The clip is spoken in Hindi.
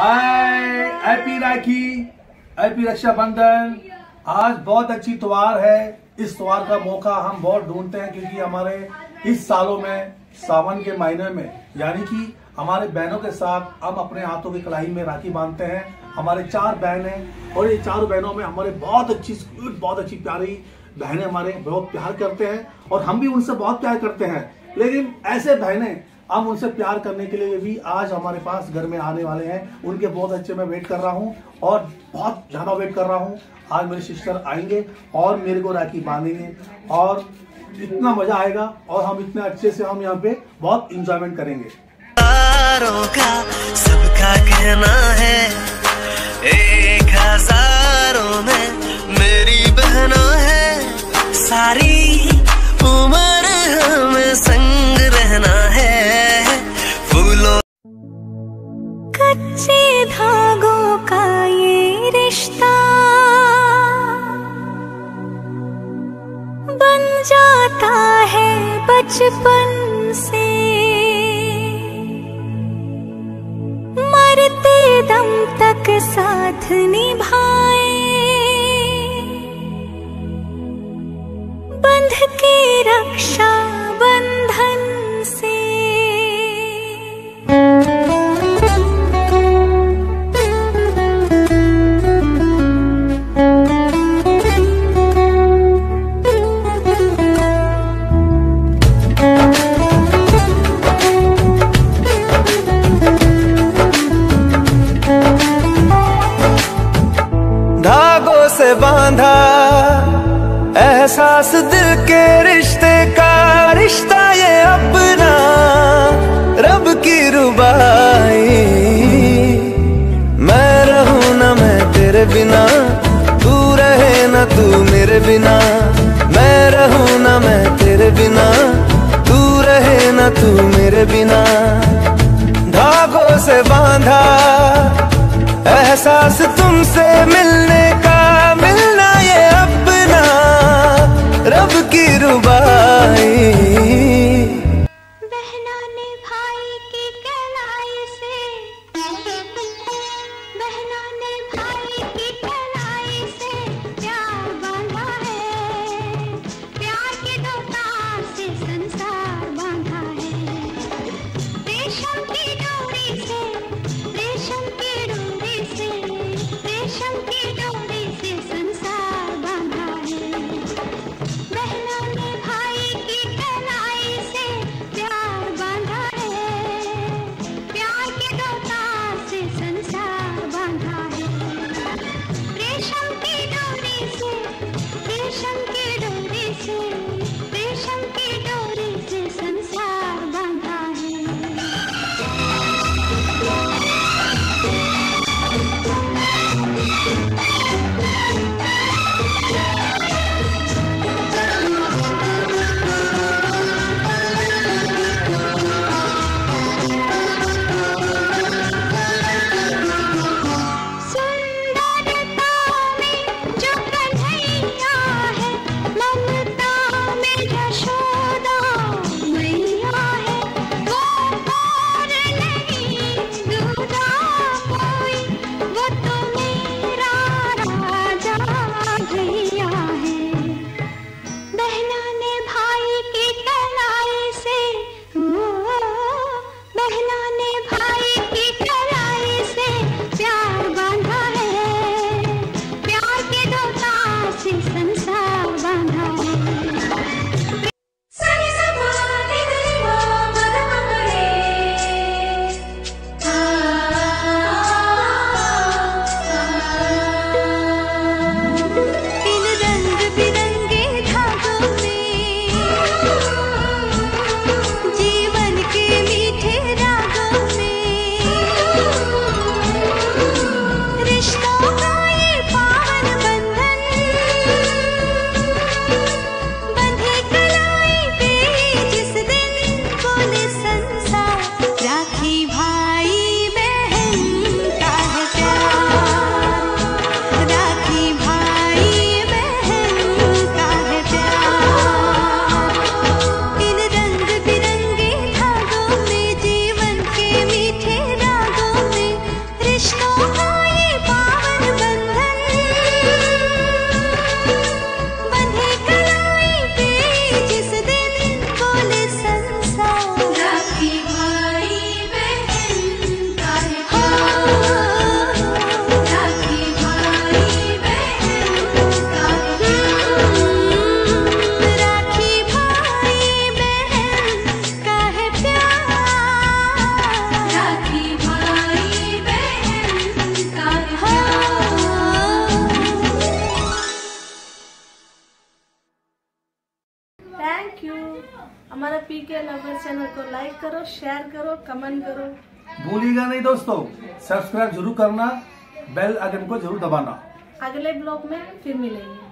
Happy Rakhi happy Rakshabandhan. आज बहुत अच्छी त्योहार है। इस त्योहार का मौका हम बहुत ढूंढते हैं क्योंकि हमारे इस सालों में, सावन के महीने में, यानी कि हमारे बहनों के साथ हम अपने हाथों की कलाई में राखी बांधते हैं। हमारे चार बहन हैं और ये चार बहनों में हमारे बहुत अच्छी स्वीट बहुत अच्छी प्यारी बहनें हमारे, बहुत प्यार करते हैं और हम भी उनसे बहुत प्यार करते हैं। लेकिन ऐसे बहनें हम उनसे प्यार करने के लिए भी आज हमारे पास घर में आने वाले हैं। उनके बहुत अच्छे मैं वेट कर रहा हूँ और बहुत ज़्यादा वेट कर रहा हूँ। आज मेरे सिस्टर आएँगे और मेरे को राखी बांधेंगे और इतना मज़ा आएगा और हम इतने अच्छे से हम यहाँ पे बहुत इंजॉयमेंट करेंगे। जाता है बचपन से। मरते दम तक साथ निभाए। बंध के रक्षा बांधा। एहसास दिल के रिश्ते का रिश्ता ये अपना। रब की रुबाई। मैं रहूँ ना मैं तेरे बिना। तू रहे ना तू मेरे बिना। मैं रहूँ ना मैं तेरे बिना। तू रहे ना तू मेरे बिना। धागों से बांधा। एहसास तुमसे मिलने लवर चैनल को लाइक करो शेयर करो कमेंट करो। भूलिएगा नहीं दोस्तों। सब्सक्राइब ज़रूर करना बेल आइकन को ज़रूर दबाना। अगले ब्लॉग में फिर मिलेंगे।